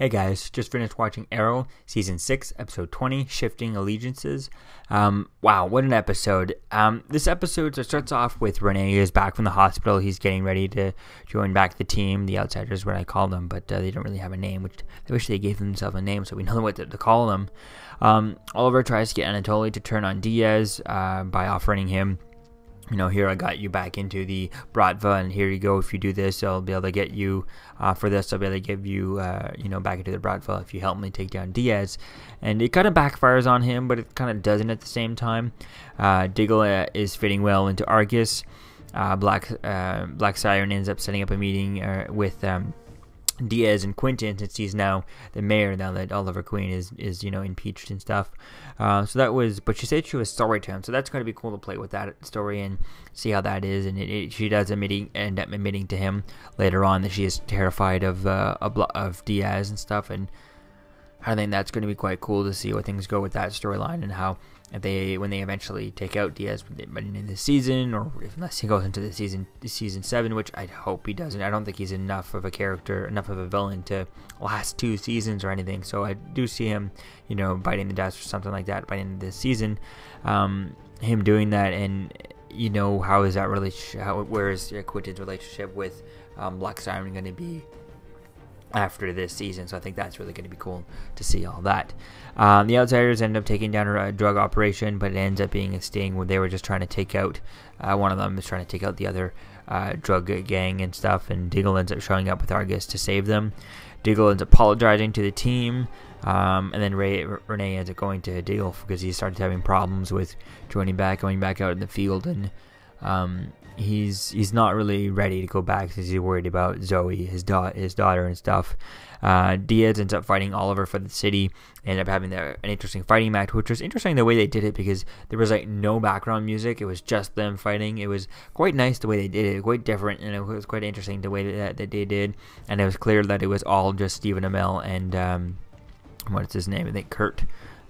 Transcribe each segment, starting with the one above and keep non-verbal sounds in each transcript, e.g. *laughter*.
Hey guys, just finished watching Arrow, season 6, episode 20, Shifting Allegiances. Um, wow, what an episode. Um, this episode starts off with Renee is back from the hospital. He's getting ready to join back the team, the Outsiders, what I call them, but uh, they don't really have a name, which I wish they gave themselves a name so we know what to, to call them. Um, Oliver tries to get Anatoly to turn on Diaz uh, by offering him you know, here I got you back into the Bratva, and here you go. If you do this, I'll be able to get you uh, for this. I'll be able to give you, uh, you know, back into the Bratva if you help me take down Diaz. And it kind of backfires on him, but it kind of doesn't at the same time. Uh, Diggle uh, is fitting well into Argus. Uh, Black uh, Black Siren ends up setting up a meeting with. Um, Diaz and Quentin, since he's now the mayor, now that Oliver Queen is is you know impeached and stuff. Uh, so that was, but she said she was sorry to him, so that's going to be cool to play with that story and see how that is. And it, it, she does admitting end up admitting to him later on that she is terrified of uh, of, of Diaz and stuff, and I think that's going to be quite cool to see where things go with that storyline and how if they when they eventually take out Diaz by the end of the season, or if, unless he goes into the season season seven, which I hope he doesn't. I don't think he's enough of a character, enough of a villain to last two seasons or anything. So I do see him, you know, biting the dust or something like that by the end of this season. Um, him doing that, and you know, how is that relationship? How where is Quentin's relationship with um, Black Siren going to be? after this season. So I think that's really going to be cool to see all that. Um, the Outsiders end up taking down a drug operation, but it ends up being a sting where they were just trying to take out uh, one of them is trying to take out the other uh, drug gang and stuff, and Diggle ends up showing up with Argus to save them. Diggle ends up apologizing to the team, um, and then Ray, Renee ends up going to Diggle because he started having problems with joining back, going back out in the field, and um, he's he's not really ready to go back because he's worried about Zoe, his da- his daughter, and stuff. Uh, Diaz ends up fighting Oliver for the city. End up having an interesting fighting match, which was interesting the way they did it because there was like no background music. It was just them fighting. It was quite nice the way they did it, quite different, and it was quite interesting the way that, that they did. And it was clear that it was all just Stephen Amell and um, what's his name? I think Kurt.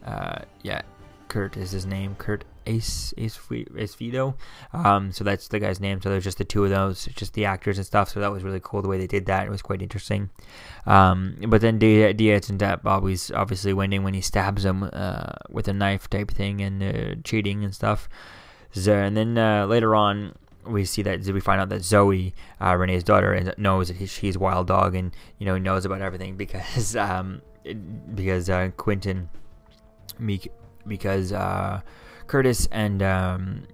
Uh, yeah, Kurt is his name. Kurt Ace Acevedo. Um, so that's the guy's name. So there's just the two of those, just the actors and stuff. So that was really cool the way they did that. It was quite interesting. Um, but then Diaz and up always obviously winning when he stabs him uh, with a knife type thing and uh, cheating and stuff. So, and then uh, later on, we see that we find out that Zoe, uh, Renee's daughter, knows that she's Wild Dog and you know knows about everything because *laughs* um, because uh, Quentin, because uh, Curtis and um,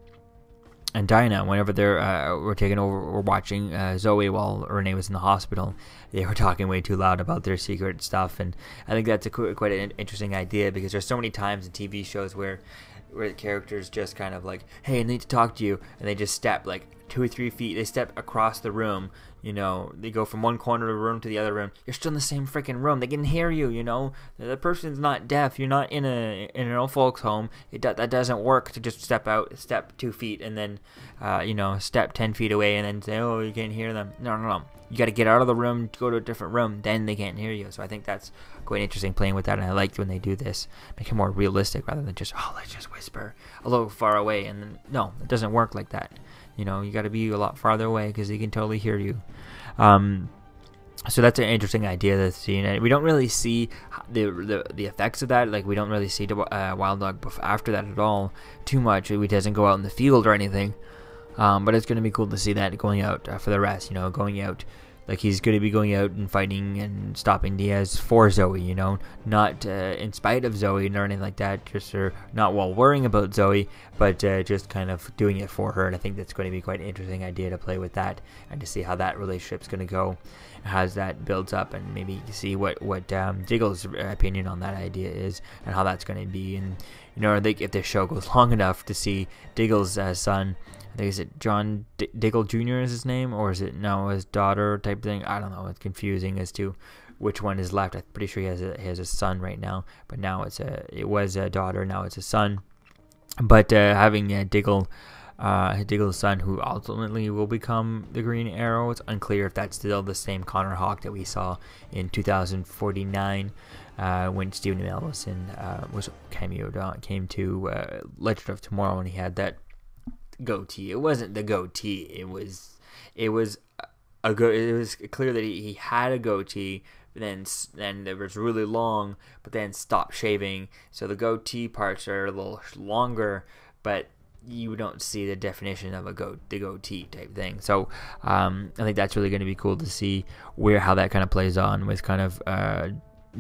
and Dinah, whenever they're uh, were taking over or watching uh, Zoe while Renee was in the hospital, they were *laughs* talking way too loud about their secret stuff, and I think that's a quite an interesting idea because there's so many times in TV shows where where the characters just kind of like, hey, I need to talk to you, and they just step like two or three feet, they step across the room you know, they go from one corner of the room to the other room. You're still in the same freaking room. They can hear you. You know, the person's not deaf. You're not in a in an old folks home. It do, that doesn't work to just step out, step two feet, and then, uh, you know, step ten feet away, and then say, oh, you can't hear them. No, no, no. You got to get out of the room, go to a different room, then they can't hear you. So I think that's quite interesting playing with that, and I liked when they do this, make it more realistic rather than just oh, let's just whisper a little far away, and then, no, it doesn't work like that. You know, you got to be a lot farther away because they can totally hear you. Um, so that's an interesting idea that's seen. We don't really see the, the the effects of that. Like we don't really see uh, Wild Dog after that at all too much. He doesn't go out in the field or anything. Um, but it's going to be cool to see that going out uh, for the rest. You know, going out like he's going to be going out and fighting and stopping Diaz for Zoe, you know, not uh, in spite of Zoe or anything like that, just or not while worrying about Zoe, but uh, just kind of doing it for her. And I think that's going to be quite an interesting idea to play with that and to see how that relationship's going to go, as that builds up, and maybe see what what um, Diggle's opinion on that idea is and how that's going to be. And you know, think if this show goes *laughs* long enough to see Diggle's uh, son I think is it John D- Diggle Jr. is his name, or is it no his daughter type thing? I don't know. It's confusing as to which one is left. I'm pretty sure he has a he has a son right now, but now it's a it was a daughter, now it's a son. But uh, having uh, Diggle, uh, son, who ultimately will become the Green Arrow, it's unclear if that's still the same Connor Hawke that we saw in 2049. Uh, when Stephen Ellison uh, was cameoed on, came to uh, Legend of Tomorrow, and he had that goatee. It wasn't the goatee. It was it was a go. It was clear that he, he had a goatee, then then it was really long, but then stopped shaving. So the goatee parts are a little longer, but you don't see the definition of a go the goatee type thing. So um, I think that's really going to be cool to see where how that kind of plays on with kind of uh,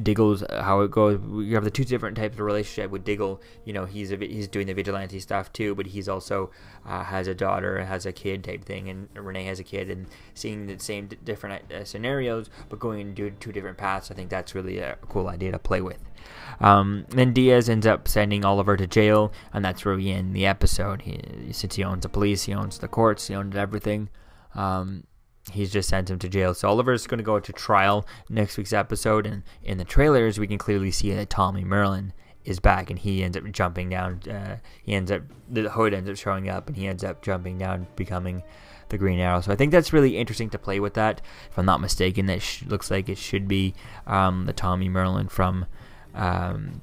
Diggle's uh, how it goes. You have the two different types of relationship with Diggle. You know, he's a, he's doing the vigilante stuff too, but he's also uh, has a daughter, has a kid type thing, and Renee has a kid, and seeing the same different uh, scenarios, but going into two different paths. I think that's really a cool idea to play with. Um, then Diaz ends up sending Oliver to jail, and that's where we end the episode. He, since he owns the police, he owns the courts, he owns everything. Um, he's just sent him to jail. So Oliver's going to go to trial next week's episode, and in the trailers we can clearly see that Tommy Merlyn is back, and he ends up jumping down. Uh, he ends up the hood ends up showing up, and he ends up jumping down, becoming the Green Arrow. So I think that's really interesting to play with that. If I'm not mistaken, that sh- looks like it should be um, the Tommy Merlyn from. Um,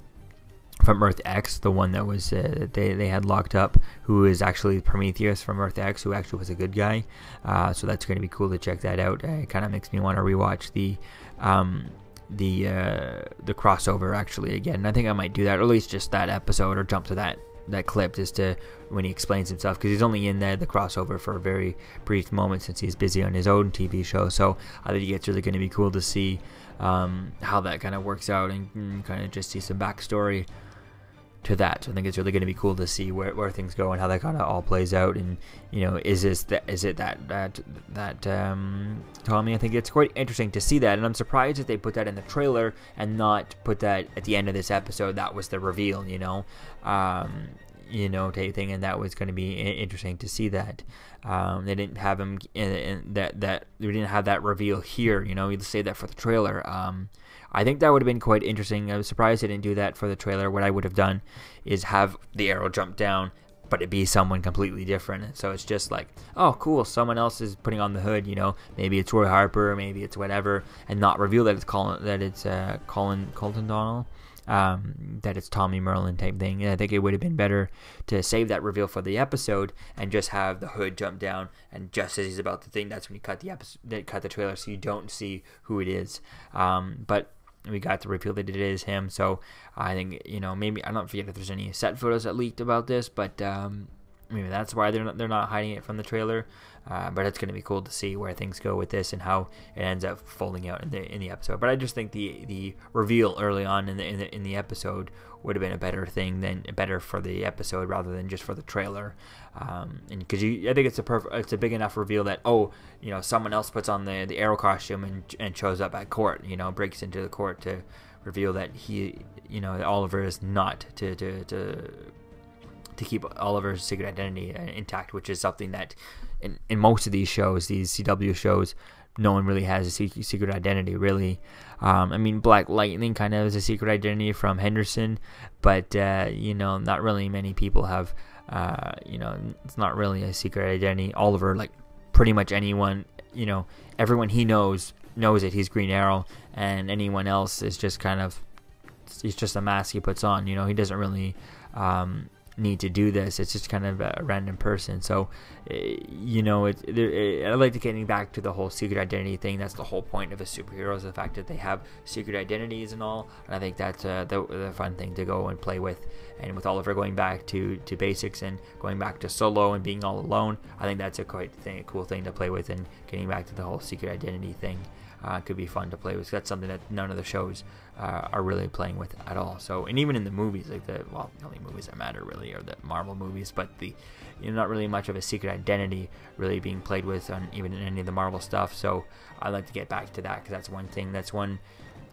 from Earth X, the one that was uh, they they had locked up, who is actually Prometheus from Earth X, who actually was a good guy. Uh, so that's going to be cool to check that out. It kind of makes me want to rewatch the um, the uh, the crossover actually again. And I think I might do that, or at least just that episode, or jump to that that clip just to when he explains himself because he's only in there the crossover for a very brief moment since he's busy on his own TV show. So I think it's really going to be cool to see um, how that kind of works out and, and kind of just see some backstory to that. I think it's really going to be cool to see where, where things go and how that kind of all plays out. And you know, is this that is it that that that um, Tommy? I think it's quite interesting to see that, and I'm surprised that they put that in the trailer and not put that at the end of this episode. That was the reveal, you know. Um, you know, type thing, and that was going to be interesting to see that. Um, they didn't have him in, in, that that we didn't have that reveal here. You know, you say that for the trailer. Um, I think that would have been quite interesting. I was surprised they didn't do that for the trailer. What I would have done is have the arrow jump down, but it be someone completely different. So it's just like, oh, cool, someone else is putting on the hood. You know, maybe it's Roy Harper, maybe it's whatever, and not reveal that it's Colin, that it's uh, Colin Colton Donnell. Um, that it's Tommy Merlyn type thing. And I think it would have been better to save that reveal for the episode and just have the hood jump down, and just as he's about to think, that's when you cut the episode, cut the trailer, so you don't see who it is. Um, but we got to reveal that it is him. So I think you know maybe I don't forget if there's any set photos that leaked about this, but um, maybe that's why they're not, they're not hiding it from the trailer. Uh, but it's going to be cool to see where things go with this and how it ends up folding out in the in the episode. But I just think the the reveal early on in the in the, in the episode would have been a better thing than better for the episode rather than just for the trailer. Um, and because you, I think it's a perf- it's a big enough reveal that oh, you know, someone else puts on the the arrow costume and and shows up at court. You know, breaks into the court to reveal that he, you know, Oliver is not to to to to keep Oliver's secret identity uh, intact, which is something that in, in most of these shows, these CW shows, no one really has a secret identity, really. Um, I mean, Black Lightning kind of has a secret identity from Henderson, but, uh, you know, not really many people have, uh, you know, it's not really a secret identity. Oliver, like, pretty much anyone, you know, everyone he knows knows that he's Green Arrow, and anyone else is just kind of, it's just a mask he puts on, you know, he doesn't really, um, need to do this. It's just kind of a random person. So, eh, you know, it, it, I like to getting back to the whole secret identity thing. That's the whole point of a superhero is the fact that they have secret identities and all. And I think that's uh, the, the fun thing to go and play with. And with Oliver going back to, to basics and going back to solo and being all alone, I think that's a quite thing, a cool thing to play with and getting back to the whole secret identity thing uh, could be fun to play with. That's something that none of the shows uh, are really playing with at all. So, and even in the movies, like the well, the only movies that matter really are the Marvel movies, but the you know not really much of a secret identity really being played with on even in any of the Marvel stuff. So, I like to get back to that because that's one thing. That's one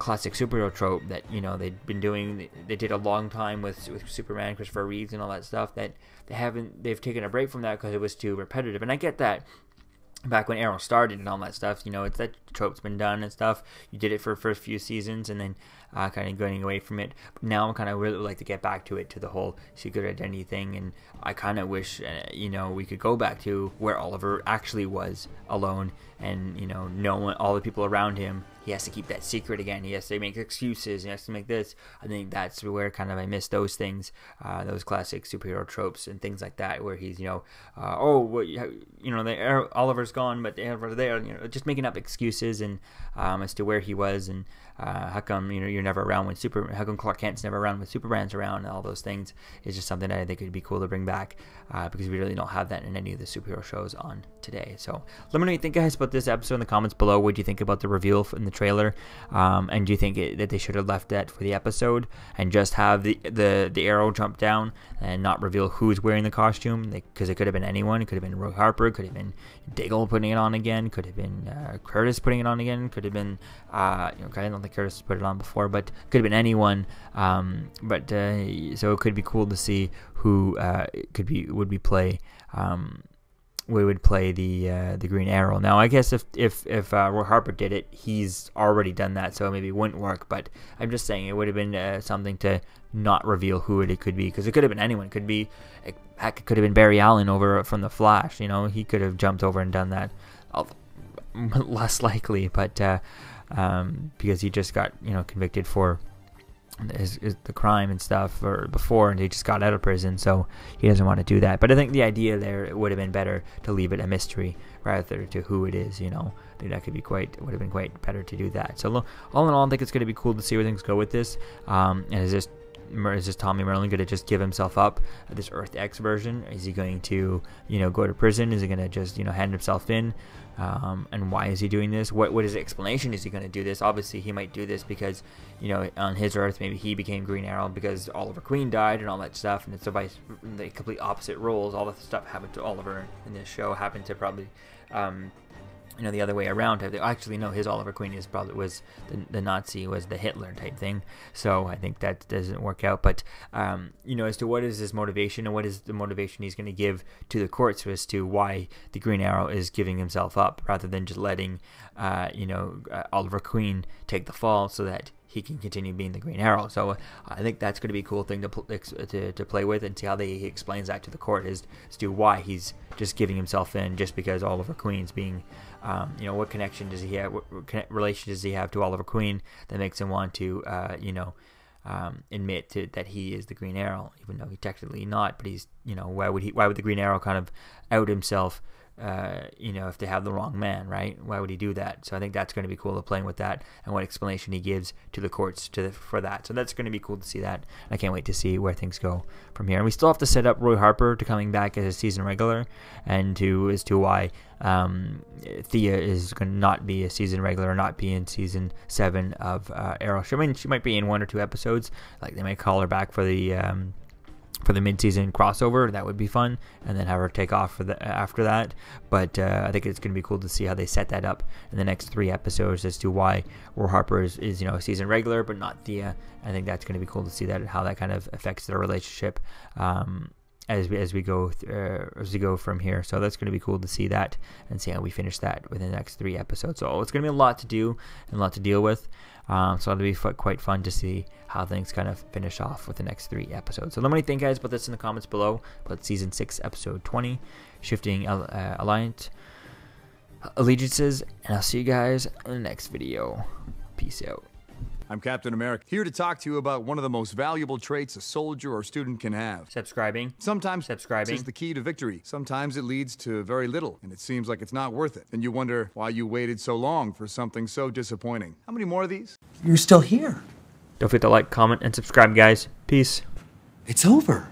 classic superhero trope that you know they've been doing. They did a long time with with Superman, Christopher Reeves, and all that stuff. That they haven't. They've taken a break from that because it was too repetitive. And I get that back when Arrow started and all that stuff, you know, it's that trope's been done and stuff. You did it for the first few seasons and then uh, kind of going away from it. But now I'm kind of really like to get back to it, to the whole secret identity thing. And I kind of wish, uh, you know, we could go back to where Oliver actually was alone and, you know, no one, all the people around him he has to keep that secret again. He has to make excuses. He has to make this. I think that's where kind of I miss those things, uh, those classic superhero tropes and things like that, where he's you know, uh, oh, well, you know, the Oliver's gone, but Oliver's there. You know, just making up excuses and um, as to where he was and uh, how come you know you're never around when super how come Clark Kent's never around when Superman's around and all those things is just something that I think would be cool to bring back uh, because we really don't have that in any of the superhero shows on today. So let me know what you think, guys, about this episode in the comments below. What do you think about the reveal in the trailer? Um, and do you think it, that they should have left that for the episode and just have the the the arrow jump down and not reveal who's wearing the costume? Because it could have been anyone. It could have been Roy Harper. Could have been Diggle putting it on again. Could have been uh, Curtis putting it on again. Could have been uh, know I don't think Curtis put it on before, but could have been anyone. Um, but uh, so it could be cool to see who uh, could be would be play um, we would play the uh, the Green Arrow. Now, I guess if if if uh, Roy Harper did it, he's already done that, so maybe it wouldn't work. But I'm just saying it would have been uh, something to not reveal who it, could be because it could have been anyone. It could be heck, it could have been Barry Allen over from the Flash. You know, he could have jumped over and done that. *laughs* Less likely, but uh, um, because he just got you know convicted for his, his, the crime and stuff or before and he just got out of prison so he doesn't want to do that. But i think the idea there it would have been better to leave it a mystery rather to who it is you know? I think that could be quite would have been quite better to do that. So all in all i think it's going to be cool to see where things go with this. Um, and is this is this Tommy Merlyn going to just give himself up this Earth X version? Is he going to, you know, go to prison? Is he going to just, you know, hand himself in? Um, and why is he doing this? What what is the explanation? Is he going to do this? Obviously, he might do this because you know on his Earth maybe he became Green Arrow because Oliver Queen died and all that stuff, and it's a vice the complete opposite roles. All the stuff happened to Oliver in this show happened to probably um, you know the other way around. Actually, no, his Oliver Queen is probably was the, the Nazi was the Hitler type thing. So I think that doesn't work out. But um, you know, as to what is his motivation and what is the motivation he's going to give to the courts as to why the Green Arrow is giving himself up rather than just letting uh, you know uh, Oliver Queen take the fall so that he can continue being the Green Arrow. So uh, I think that's going to be a cool thing to, to, to play with and see how they, he explains that to the court as to why he's just giving himself in just because Oliver Queen's being um, you know, what connection does he have? What relation does he have to Oliver Queen that makes him want to, uh, you know, um, admit to, that he is the Green Arrow, even though he technically not. But he's, you know, why would he? Why would the Green Arrow kind of out himself? Uh, you know, if they have the wrong man, right? Why would he do that? So I think that's going to be cool to playing with that and what explanation he gives to the courts to the, for that. So that's going to be cool to see that. I can't wait to see where things go from here. And we still have to set up Roy Harper to coming back as a season regular, and to as to why um, Thea is going to not be a season regular or not be in season seven of uh, Arrow. I mean, she might be in one or two episodes. Like they might call her back for the um, for the mid-season crossover. That would be fun, and then have her take off for the after that. But uh, I think it's going to be cool to see how they set that up in the next three episodes as to why War Harper is, is you know a season regular but not Thea. I think that's going to be cool to see that how that kind of affects their relationship. Um, as we as we go uh, as we go from here. So that's going to be cool to see that and see how we finish that within the next three episodes. So it's going to be a lot to do and a lot to deal with. Um, so it'll be quite fun to see how things kind of finish off with the next three episodes. So let me think, guys, about this in the comments below. About season six, episode twenty, shifting uh, alliance allegiances, and I'll see you guys in the next video. Peace out. I'm Captain America, here to talk to you about one of the most valuable traits a soldier or student can have. Subscribing. Sometimes subscribing is the key to victory. Sometimes it leads to very little, and it seems like it's not worth it. And you wonder why you waited so long for something so disappointing. How many more of these? You're still here. Don't forget to like, comment, and subscribe, guys. Peace. It's over.